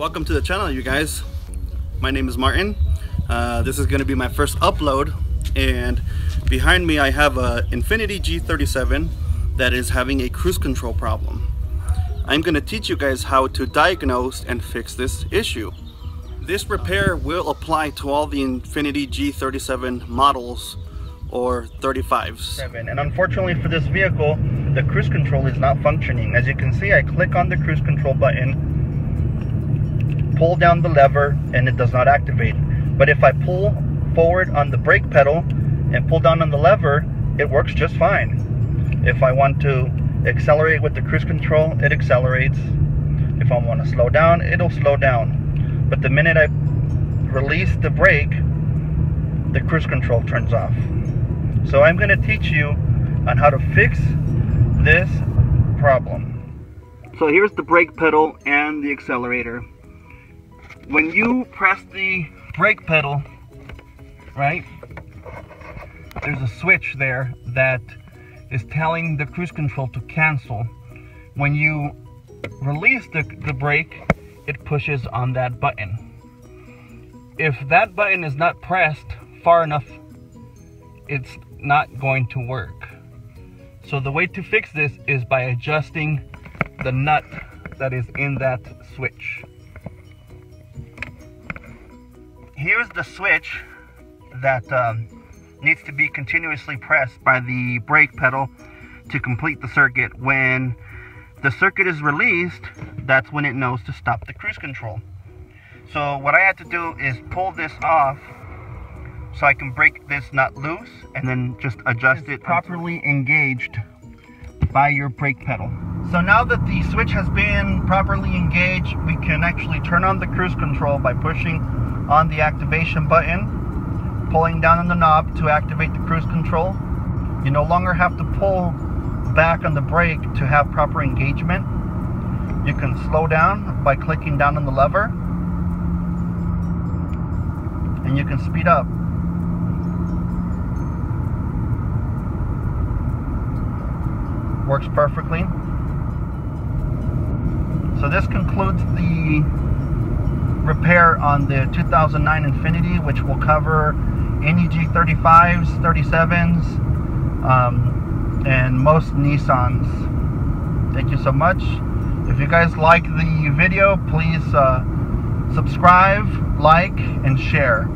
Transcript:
Welcome to the channel, you guys. My name is Martin. Uh, this is going to be my first upload, and behind me I have a Infiniti G37 that is having a cruise control problem. I'm going to teach you guys how to diagnose and fix this issue. This repair will apply to all the Infiniti G37 models or 35s. And unfortunately for this vehicle, the cruise control is not functioning. As you can see, I click on the cruise control button, pull down the lever, and it does not activate. But if I pull forward on the brake pedal and pull down on the lever, it works just fine. If I want to accelerate with the cruise control, it accelerates. If I want to slow down, it'll slow down. But the minute I release the brake, the cruise control turns off. So I'm going to teach you on how to fix this problem. So here's the brake pedal and the accelerator. When you press the brake pedal, right, there's a switch there that is telling the cruise control to cancel. When you release the, the brake, it pushes on that button. If that button is not pressed far enough, it's not going to work. So the way to fix this is by adjusting the nut that is in that switch. Here's the switch that um, needs to be continuously pressed by the brake pedal to complete the circuit. When the circuit is released, that's when it knows to stop the cruise control. So what I had to do is pull this off so I can break this nut loose and then just adjust it properly engaged by your brake pedal. So now that the switch has been properly engaged, we can actually turn on the cruise control by pushing on the activation button, pulling down on the knob to activate the cruise control. You no longer have to pull back on the brake to have proper engagement. You can slow down by clicking down on the lever and you can speed up works perfectly. So this concludes the repair on the 2009 Infiniti, which will cover any G35s, 37s, um, and most Nissans. Thank you so much. If you guys like the video, please uh, subscribe, like, and share.